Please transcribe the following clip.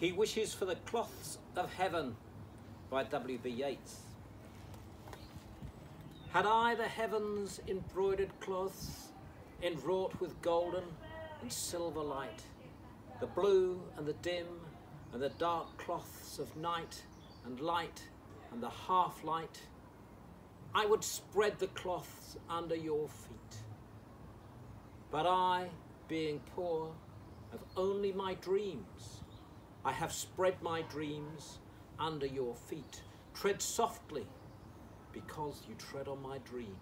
He wishes for the cloths of heaven by W.B. Yeats. Had I the heavens embroidered cloths, enwrought with golden and silver light, the blue and the dim and the dark cloths of night and light and the half light, I would spread the cloths under your feet. But I, being poor, have only my dreams. I have spread my dreams under your feet. Tread softly, because you tread on my dreams.